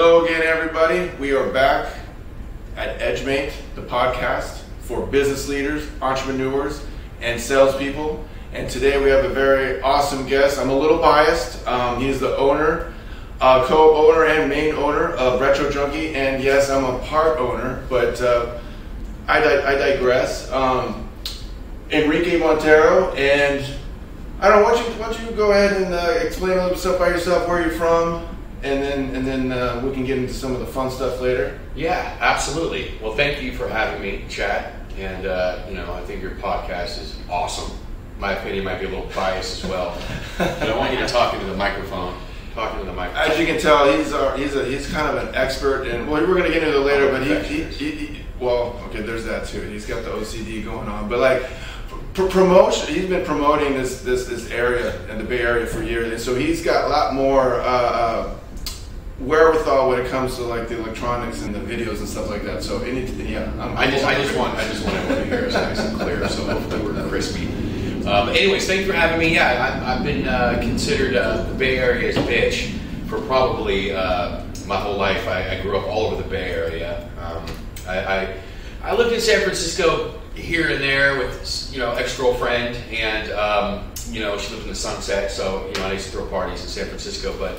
Hello again, everybody. We are back at EdgeM8, the podcast for business leaders, entrepreneurs, and salespeople. And today we have a very awesome guest. I'm a little biased. Um, he's the owner, uh, co-owner, and main owner of Retro Junkie. And yes, I'm a part owner, but uh, I, di- I digress. Um, Enrique Montero, and I don't know. Why don't you, why don't you go ahead and uh, explain a little bit stuff about yourself, where you're from, and then and then uh, we can get into some of the fun stuff later. Yeah, absolutely. Well, thank you for having me, Chad. And uh, you know, I think your podcast is awesome. My opinion might be a little biased as well, but I want you to talk into the microphone. Talking to the microphone. As you can tell, he's our, he's a, he's kind of an expert, and well, we're gonna get into it later. But he, he, he, he well, okay, there's that too. He's got the OCD going on, but like promotion, he's been promoting this this this area in the Bay Area for years, and so he's got a lot more. Uh, uh, wherewithal when it comes to like the electronics and the videos and stuff like that. So any, yeah, I'm, I just, I just want, I just want everyone to hear us nice and clear, so hopefully we're crispy. Um, anyways, thank you for having me. Yeah, I, I've been uh, considered uh, the Bay Area's bitch for probably uh, my whole life. I, I grew up all over the Bay Area. Um, I, I, I lived in San Francisco here and there with you know ex girlfriend, and um, you know she lived in the Sunset, so you know I used to throw parties in San Francisco, but.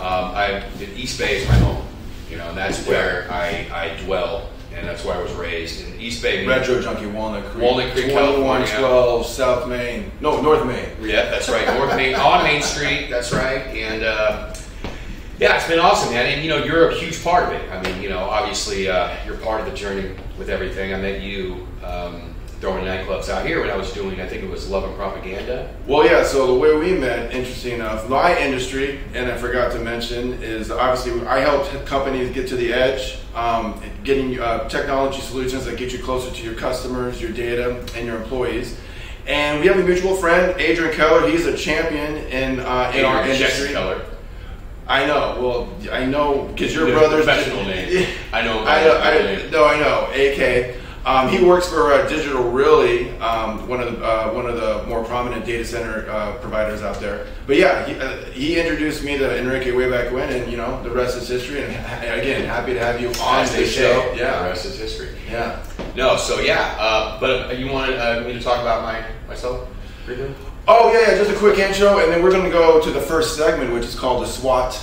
Um, I, the East Bay is my home, you know, and that's where I, I dwell, and that's where I was raised. In East Bay, Retro Junkie, Walnut Creek, Walnut Creek, California. 2112, South Main, no, North Main. Yeah, that's right. North Main, on Main Street. That's right. And uh, yeah, it's been awesome, man. And you know, you're a huge part of it. I mean, you know, obviously, uh, you're part of the journey with everything. I met you um, throwing nightclubs out here when I was doing, I think it was Love and Propaganda. Well, yeah. So the way we met, interesting enough, my industry, and I forgot to mention, is obviously I helped companies get to the edge, um, getting uh, technology solutions that get you closer to your customers, your data, and your employees. And we have a mutual friend, Adrian Keller. He's a champion in uh, in our industry. Keller. I know. Well, I know because your The brother's professional name. I know. I know. I, no, I know. AK. Um, he works for uh, Digital Realty, um, one of the uh, one of the more prominent data center uh, providers out there. But yeah, he, uh, he introduced me to Enrique way back when, and you know the rest is history. And again, happy to have you on As they the show. say, the rest is history. yeah. No, so yeah, uh, but you wanted uh, me to talk about my myself briefly? Oh yeah, yeah. Just a quick intro, and then we're going to go to the first segment, which is called the SWOT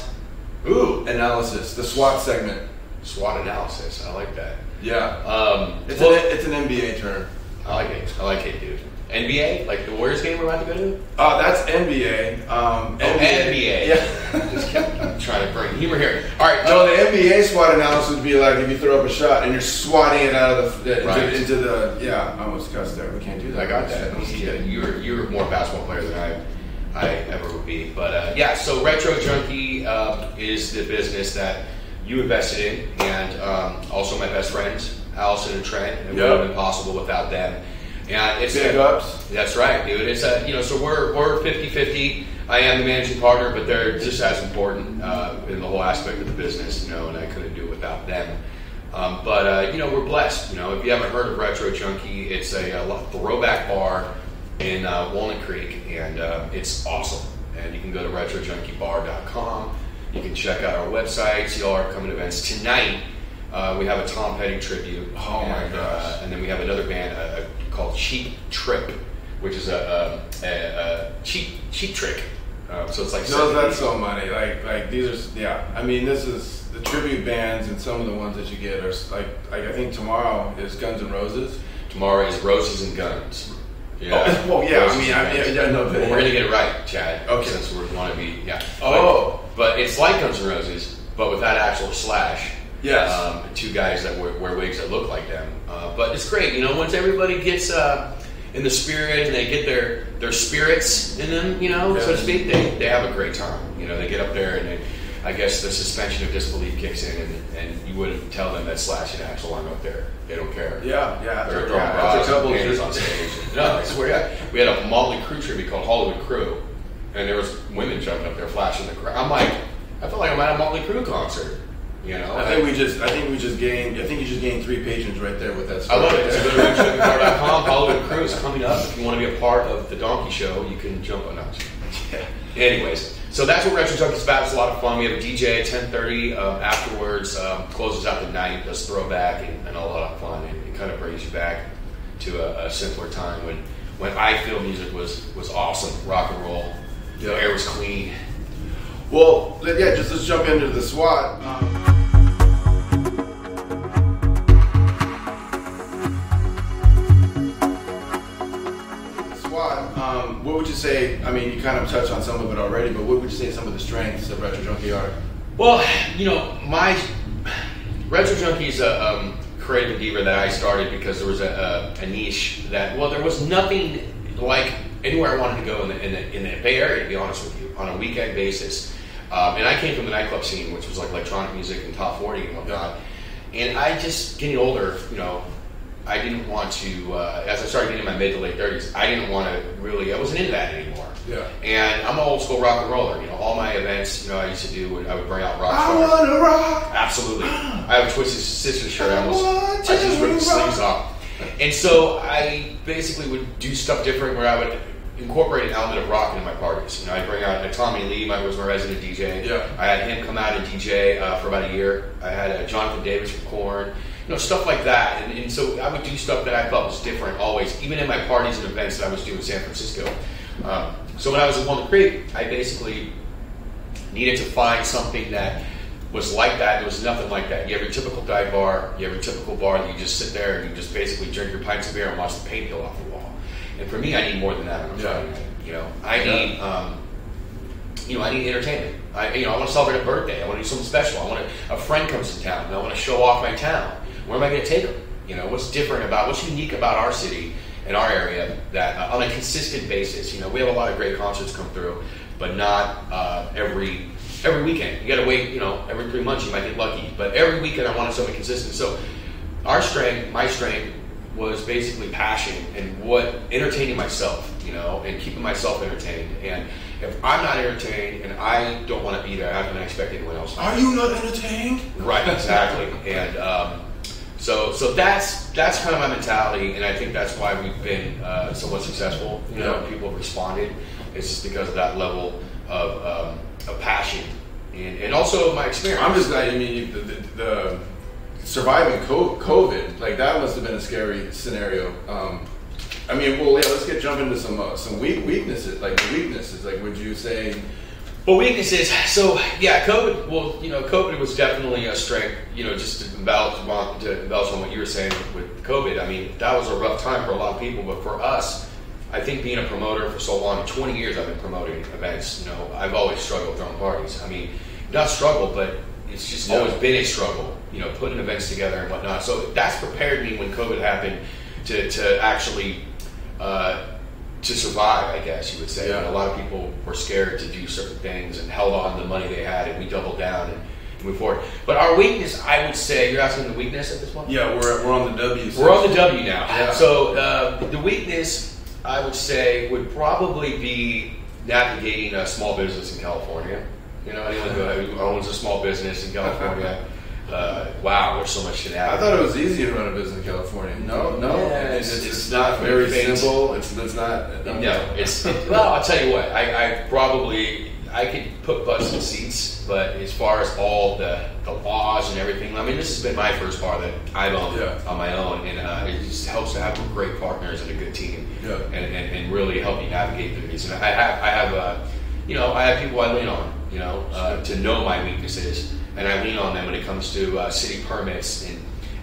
Ooh, analysis. The SWOT segment. SWOT analysis. I like that. Yeah. Um, It's well, an it's an MBA term. I like it. I like it, dude. NBA, like the Warriors game we're about to go to. Uh, that's NBA. Um, Oh, NBA. Yeah. Just kept trying to bring humor here. All right, No, the NBA SWAT analysis would be like if you throw up a shot and you're swatting it out of the, the Right. into, into the yeah. I almost cussed there. We can't do that. I got that. Yeah, you're you're more basketball player than I I ever would be. But uh, yeah, so Retro Junkie uh, is the business that you invested in, and um, also my best friends, Allison and Trent. It would Yep. have been possible without them. And it's Big ups. That's right, dude. It's a you know, so we're we're 50-50. I am the managing partner, but they're just as important uh, in the whole aspect of the business, you know, and I couldn't do it without them. Um, but uh, you know, we're blessed. You know, if you haven't heard of Retro Junkie, it's a, uh throwback bar in uh, Walnut Creek, and uh, it's awesome. And you can go to retrojunkie.bar.com. You can check out our website, see all our upcoming events. Tonight, uh, we have a Tom Petty tribute. Oh, my and, gosh. Uh, and then we have another band uh, uh, called Cheap Trip, which is a, a, a, cheap cheap trick. Um, so it's like No, that's so money. Like like these are yeah. I mean, this is the tribute bands and some of the ones that you get are like like I think tomorrow is Guns and Roses. Tomorrow is Roses and Guns. Know, Oh, well, yeah, I mean, I- yeah, yeah, no, Well, we're gonna get it right, Chad. Okay. since we want to be yeah. Oh. But, it's like Guns N' Roses, but without actual slash. Yes. um, two guys that wear, wear wigs that look like them. Uh, but it's great, you know. Once everybody gets uh, in the spirit and they get their their spirits in them, you know, so to speak, they, they have a great time. You know, they get up there and they, I guess the suspension of disbelief kicks in, and, and you wouldn't tell them that Slash and Axel aren't up there. They don't care. Yeah, yeah. They're After, throwing yeah, bras a couple of on stage. no, I swear, yeah. We had a Motley Crue tribute called Hollywood Crew, and there was women jumping up there, flashing the crowd. I'm like, I felt like I'm at a Motley Crue concert. You know, I think we just I think we just gained I think you just gained three patrons right there with that. I story love it. So go to. Hollywood Crew is coming up. If you want to be a part of the Donkey Show, you can jump on that. Yeah. Anyways, so that's what Retro Junkies about. It's a lot of fun. We have a DJ at 10:30 um, afterwards. Um, closes out the night, does throwback, and, and a lot of fun. And it kind of brings you back to a, a simpler time when when I feel music was was awesome, rock and roll. The air was clean. Well, yeah, just let's jump into the SWOT. Um, Um, what would you say? I mean, you kind of touched on some of it already, but what would you say some of the strengths of Retro Junkie are? Well, you know, my Retro Junkie is a um, creative endeavor that I started because there was a, a, a, niche that, well, there was nothing like anywhere I wanted to go in the, in the, in the Bay Area, to be honest with you, on a weekend basis. Um, and I came from the nightclub scene, which was like electronic music and top 40 and whatnot. And I just, getting older, you know, I didn't want to, uh, as I started getting in my mid to late 30s, I didn't want to really, I wasn't into that anymore. Yeah. And I'm an old school rock and roller. You know, all my events, you know, I used to do, I would bring out rock I wanna rock. Absolutely. I have a Twisted Sister shirt. I almost, I just ripped the sleeves off. And so I basically would do stuff different where I would incorporate an element of rock into my parties. You know, I'd bring out a Tommy Lee, my was my resident DJ. Yeah. I had him come out and DJ uh, for about a year. I had uh, Jonathan Davis from Korn you know, stuff like that. And, and, so I would do stuff that I thought was different always, even in my parties and events that I was doing in San Francisco. Um, so when I was at Walnut Creek, I basically needed to find something that was like that. There was nothing like that. You have your typical dive bar, you have your typical bar that you just sit there and you just basically drink your pints of beer and watch the paint peel off the wall. And for me, I need more than that. You know, I need, um, you know, I need entertainment. I, you know, I want to celebrate a birthday. I want to do something special. I want to, a friend comes to town and I want to show off my town. Where am I going to take them? You know, what's different about, what's unique about our city and our area that uh, on a consistent basis, you know, we have a lot of great concerts come through, but not uh, every every weekend. You got to wait, you know, every three months you might get lucky, but every weekend I wanted something consistent. So our strength, my strength, was basically passion and what entertaining myself, you know, and keeping myself entertained. And if I'm not entertained and I don't want to be there, how can I expect anyone else? Are you not entertained? Right, exactly. and um, so, so that's that's kind of my mentality, and I think that's why we've been uh, somewhat successful. You know, Yeah. people have responded. It's just because of that level of, um, of passion, and, and also my experience. I'm just glad. I mean, the, the, the surviving COVID, like that must have been a scary scenario. Um, I mean, well, yeah. Let's get jump into some uh, some weak weaknesses. Like the weaknesses, like would you say? Well, weaknesses. So yeah, COVID. Well, you know, COVID was definitely a strength. You know, just to embellish, on- to embellish on what you were saying with COVID. I mean, that was a rough time for a lot of people, but for us, I think being a promoter for so long, 20 years I've been promoting events. You know, I've always struggled throwing parties. I mean, not struggle, but it's just Yeah. always been a struggle. You know, putting events together and whatnot. So that's prepared me when COVID happened to to actually. Uh, to survive, I guess you would say. Yeah. And a lot of people were scared to do certain things and held on to the money they had, and we doubled down and moved forward. But our weakness, I would say, you're asking the weakness at this point. Yeah, we're we're on the W. We're on the W now. Yeah. So uh, the weakness, I would say, would probably be navigating a small business in California. You know, anyone who who owns a small business in California. Uh, wow, there's so much shit I thought it was easy to run a business in California. No, no, Yeah, it's, it's- it's, it's not very fake. simple. It's it's not. No, it's well. I'll tell you what. I, I probably I could put butts in seats, but as far as all the, the laws and everything, I mean, this has been my first bar that I've owned Yeah. on my own, and uh, it just helps to have great partners and a good team, Yeah. and, and, and really help you navigate through these. And I have I have uh, you know I have people I lean on, you know, uh, to know my weaknesses, and I lean on them when it comes to uh, city permits and.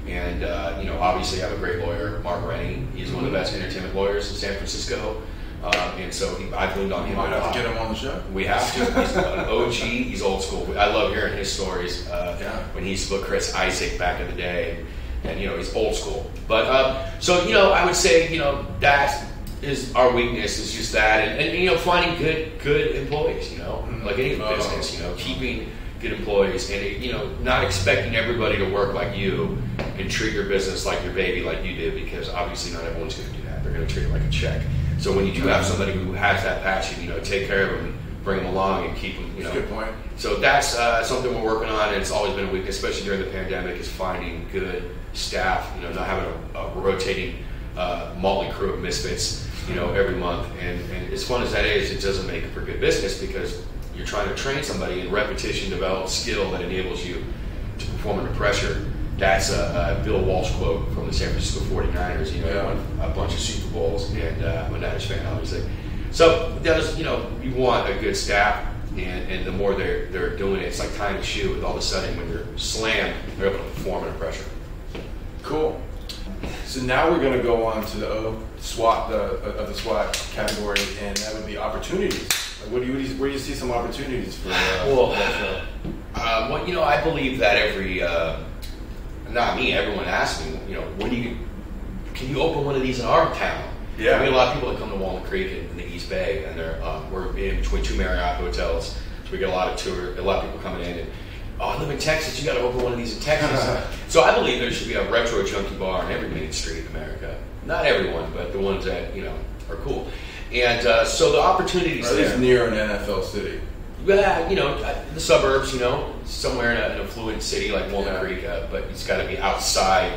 And uh, you know, obviously, I have a great lawyer, Mark Rennie. He's one of the best entertainment lawyers in San Francisco, um, and so he, I've leaned on him might a have lot. to get him on the show. We have to. He's an OG. He's old school. I love hearing his stories. Uh, Yeah. When he used to book Chris Isaak back in the day, and, and you know he's old school. But um, so you know, I would say you know that is our weakness is just that, and, and you know finding good good employees. You know, Mhm. like any Oh. business. You know, keeping good employees, and you know, not expecting everybody to work like you and treat your business like your baby, like you do, because obviously not everyone's going to do that. They're going to treat it like a check. So when you do have somebody who has that passion, you know, take care of them, bring them along, and keep them. You know, good point. so that's uh, something we're working on, and it's always been a weakness, especially during the pandemic, is finding good staff. You know, not having a, a rotating uh, motley crew of misfits. You know, every month, and, and as fun as that is, it doesn't make for good business because you're trying to train somebody, and repetition develops skill that enables you to perform under pressure. That's a, a Bill Walsh quote from the San Francisco 49ers. You know, Yeah. won a bunch of Super Bowls, and uh, I'm a Niners fan, obviously. So you know, you want a good staff, and, and the more they're they're doing it, it's like tying a shoe. With all of a sudden, when you're slammed, they're able to perform under pressure. Cool. So now we're going to go on to the O SWOT the of the SWOT category, and that would be opportunities. What do you, where do you see some opportunities for? Uh, Well? Um, well, you know, I believe that every, uh, not me, everyone asks me, you know, when do you, can you open one of these in our town? Yeah. We have a lot of people that come to Walnut Creek in, in the East Bay, and they're, um, we're in between two Marriott hotels, so we get a lot of tour, a lot of people coming in, and, oh, I live in Texas, you got to open one of these in Texas. so I believe there should be a retro junkie bar on every main street in America. Not everyone, but the ones that, you know, are cool. And uh, so the opportunities Or at least near an NFL city. Yeah, you know, uh, the suburbs, you know, somewhere in a, an affluent city like Walnut Yeah. Creek, uh, but it's got to be outside,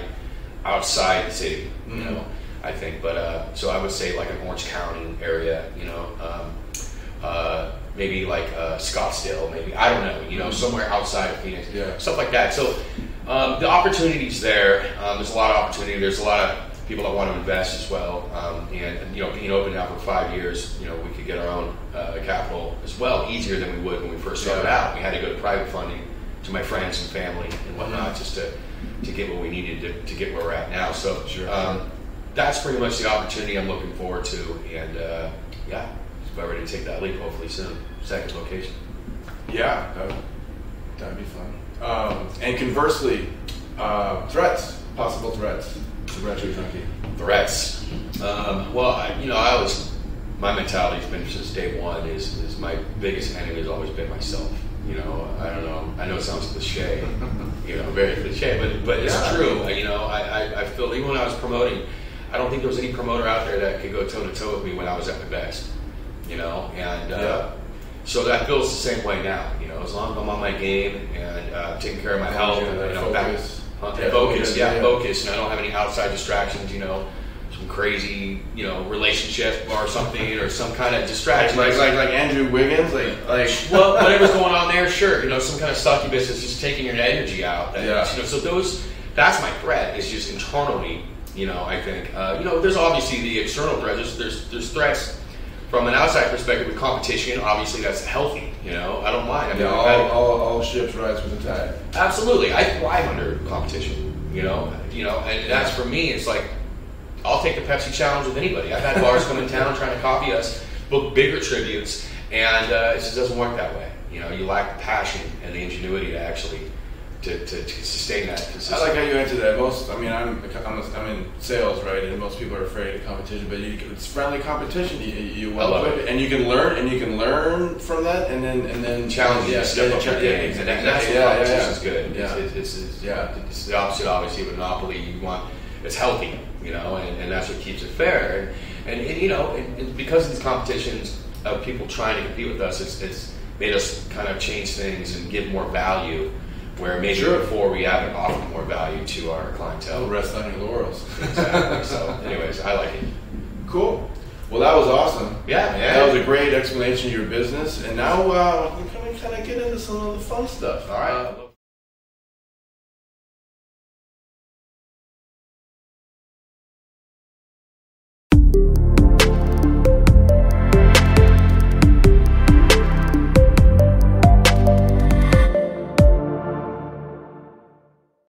outside the city, you Mhm. know. I think, but uh, so I would say like an Orange County area, you know, um, uh, maybe like uh, Scottsdale, maybe I don't know, you know, somewhere outside of Phoenix, Yeah. stuff like that. So um, the opportunities there, um, there's a lot of opportunity. There's a lot of people that want to invest as well, um, and you know, being open now for five years, you know, we could get our own uh, capital as well, easier than we would when we first started Yeah. out. We had to go to private funding to my friends and family and whatnot just to to get what we needed to, to get where we're at now. So Sure. um, that's pretty much the opportunity I'm looking forward to, and uh, yeah, just about ready to take that leap. Hopefully soon. Second location. Yeah, that would, that'd be fun. Um, and conversely, uh, threats, possible threats to retro junkie. Threats. Um, well, I, you know, I always my mentality's been since day one is is my biggest enemy has always been myself. You know, I don't know. I know it sounds cliche, you know, very cliche, but but it's Yeah. true. You know, I, I, I feel even when I was promoting, I don't think there was any promoter out there that could go toe to toe with me when I was at my best. You know, and uh, Yeah. so that feels the same way now. You know, as long as I'm on my game and uh, taking care of my health, that you know, back- focus. Yeah, focus, yeah, yeah. focus. And I don't have any outside distractions, you know, some crazy, you know, relationship or something or some kind of distraction. like, like, like Andrew Wiggins, like, like. well, whatever's going on there, sure. You know, some kind of succubus is just taking your energy out. That, Yeah. You know, so those, that's my threat. Is just internally. You know, I think. Uh, you know, there's obviously the external threat. There's, there's there's threats from an outside perspective with competition. Obviously, that's healthy. You know, I don't mind. I mean, Yeah, all, had- all, all ships rise with the tide. Absolutely, I thrive under competition. You know, you know, and that's for me. It's like I'll take the Pepsi challenge with anybody. I've had bars come in town trying to copy us, book bigger tributes, and uh, it just doesn't work that way. You know, you lack the passion and the ingenuity to actually to, to, to sustain that. I like how you answer that. Most, I mean, I'm, I'm, I'm in sales, right? And most people are afraid of competition, but you, it's friendly competition. You, you I love welcome it. and you can learn, and you can learn from that, and then and then challenge Yeah, step yeah, up your yeah, and that- that's what yeah, yeah, competition yeah. is good. Yeah. It's, it's, it's, Yeah. it's the opposite, obviously, of monopoly. You want it's healthy, you know, and, and that's what keeps it fair. And, and, and you know, and because of these competitions of people trying to compete with us, it's, it's made us kind of change things and give more value. Where maybe Sure. before we haven't offered more value to our clientele. rest on your laurels. exactly. So, anyways, I like it. Cool. Well, that was awesome. Yeah. That was a great explanation of your business, and now uh, we're gonna kind of get into some of the fun stuff. All right. Uh,